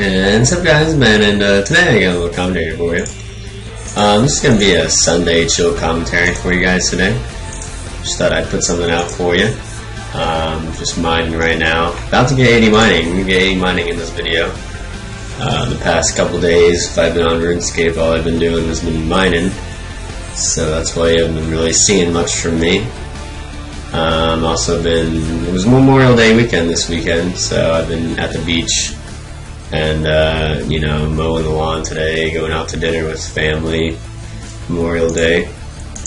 And what's up guys, man, and uh, today I got a little commentary for you. Um, this is going to be a Sunday chill commentary for you guys today. Just thought I'd put something out for you. Um, just mining right now. About to get 80 mining. We get 80 mining in this video. Uh, the past couple days, if I've been on RuneScape, all I've been doing has been mining. So that's why you haven't been really seeing much from me. Um, also been, it was Memorial Day weekend this weekend, so I've been at the beach and uh, you know mowing the lawn today, going out to dinner with family. Memorial Day.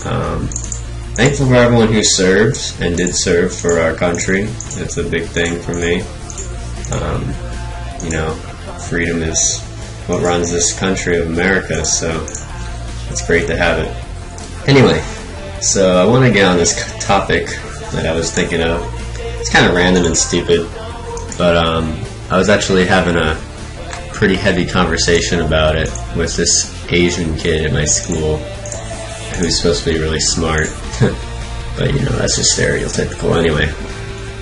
Um, thankful for everyone who served and did serve for our country. It's a big thing for me. Um, you know, freedom is what runs this country of America, so it's great to have it. Anyway, so I want to get on this topic that I was thinking of. It's kind of random and stupid, but um, I was actually having a pretty heavy conversation about it with this Asian kid at my school who's supposed to be really smart. but you know, that's just stereotypical anyway.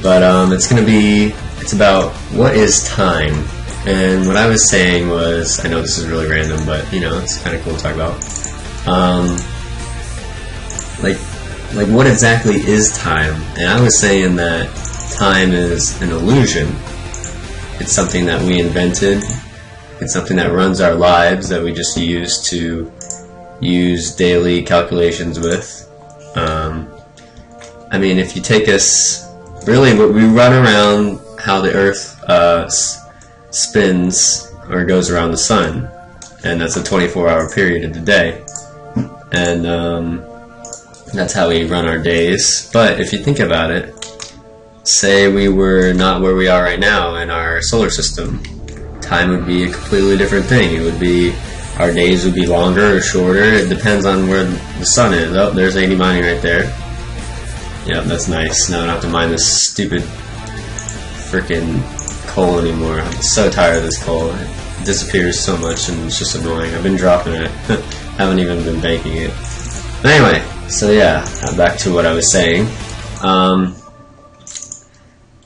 But um, it's going to be, it's about what is time. And what I was saying was, I know this is really random, but you know, it's kind of cool to talk about. Um, like, like what exactly is time? And I was saying that time is an illusion. It's something that we invented it's something that runs our lives that we just use to use daily calculations with. Um, I mean, if you take us, really, we run around how the Earth uh, spins or goes around the sun, and that's a 24-hour period of the day, and um, that's how we run our days. But if you think about it, say we were not where we are right now in our solar system, time would be a completely different thing. It would be our days would be longer or shorter. It depends on where the sun is. Oh, there's 80 mining right there. Yep, that's nice. Now I don't have to mine this stupid freaking coal anymore. I'm so tired of this coal. It disappears so much and it's just annoying. I've been dropping it. haven't even been banking it. But anyway, so yeah, back to what I was saying. Um,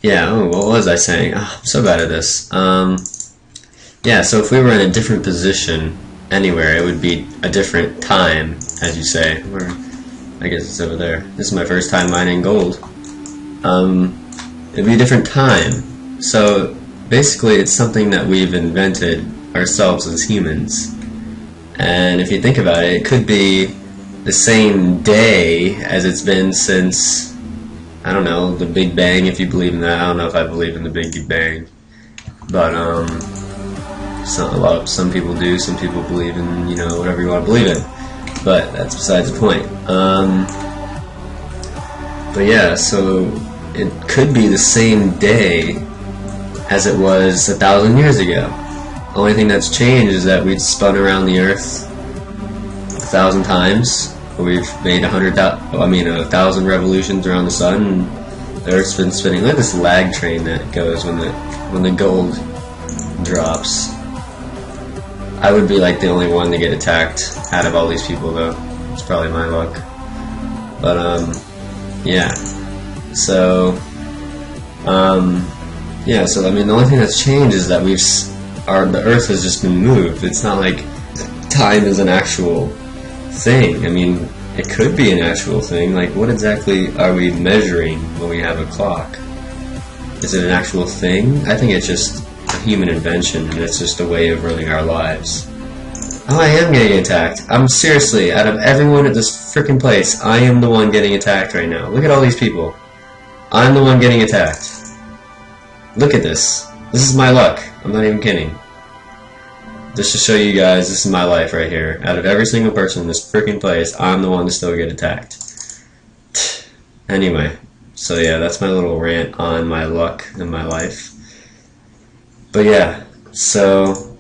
yeah, oh, what was I saying? Oh, I'm so bad at this. Um, yeah, so if we were in a different position anywhere, it would be a different time, as you say. Or, I guess it's over there. This is my first time mining gold. Um, it'd be a different time. So basically, it's something that we've invented ourselves as humans. And if you think about it, it could be the same day as it's been since, I don't know, the Big Bang, if you believe in that. I don't know if I believe in the Big Bang. But, um, some, a lot of, some people do, some people believe in, you know, whatever you want to believe in. But that's besides the point. Um, but yeah, so it could be the same day as it was a thousand years ago. The only thing that's changed is that we've spun around the Earth a thousand times. We've made a hundred, I mean, a thousand revolutions around the sun. The Earth's been spinning. Look at this lag train that goes when the when the gold drops. I would be like the only one to get attacked out of all these people though. It's probably my luck. But um yeah. So um yeah, so I mean the only thing that's changed is that we've our the earth has just been moved. It's not like time is an actual thing. I mean, it could be an actual thing. Like what exactly are we measuring when we have a clock? Is it an actual thing? I think it's just human invention, and it's just a way of running our lives. Oh, I am getting attacked. I'm seriously, out of everyone at this freaking place, I am the one getting attacked right now. Look at all these people. I'm the one getting attacked. Look at this. This is my luck. I'm not even kidding. Just to show you guys, this is my life right here. Out of every single person in this freaking place, I'm the one to still get attacked. Anyway, so yeah, that's my little rant on my luck in my life but yeah, so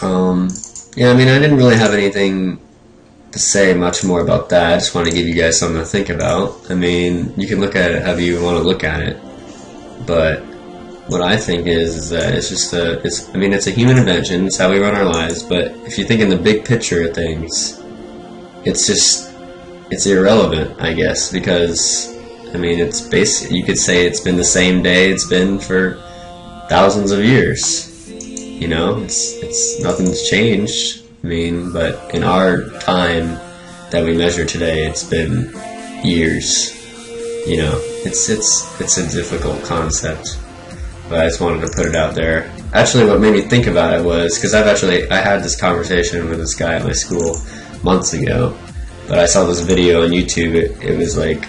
um, yeah, I mean, I didn't really have anything to say much more about that. I just want to give you guys something to think about. I mean, you can look at it however you want to look at it, but what I think is, is that it's just a, it's, I mean, it's a human invention. It's how we run our lives. But if you think in the big picture of things, it's just, it's irrelevant, I guess, because I mean, it's basic. You could say it's been the same day it's been for thousands of years. You know, it's it's nothing's changed. I mean, but in our time that we measure today, it's been years. You know, it's it's it's a difficult concept, but I just wanted to put it out there. Actually, what made me think about it was because I've actually I had this conversation with this guy at my school months ago, but I saw this video on YouTube. It, it was like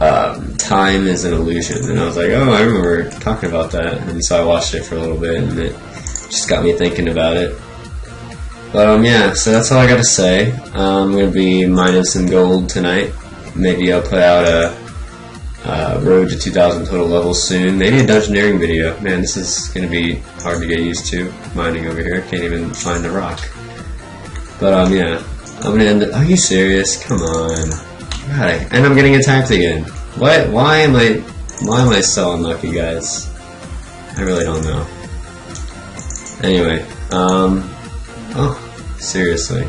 um, time is an illusion, and I was like, oh, I remember talking about that, and so I watched it for a little bit, and it just got me thinking about it. But um, yeah, so that's all I got to say. Um, I'm gonna be mining some gold tonight. Maybe I'll put out a, road to 2,000 total levels soon. Maybe a dungeoneering video. Man, this is gonna be hard to get used to mining over here. Can't even find the rock. But um, yeah, I'm gonna end it. Are you serious? Come on. God, and I'm getting attacked again. Why? Why am I? Why am I so unlucky, guys? I really don't know. Anyway, um, oh, seriously.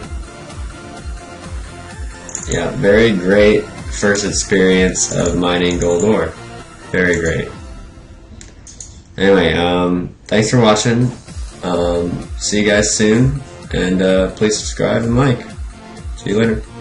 Yeah, very great first experience of mining gold ore. Very great. Anyway, um, thanks for watching. Um, see you guys soon, and uh, please subscribe and like. See you later.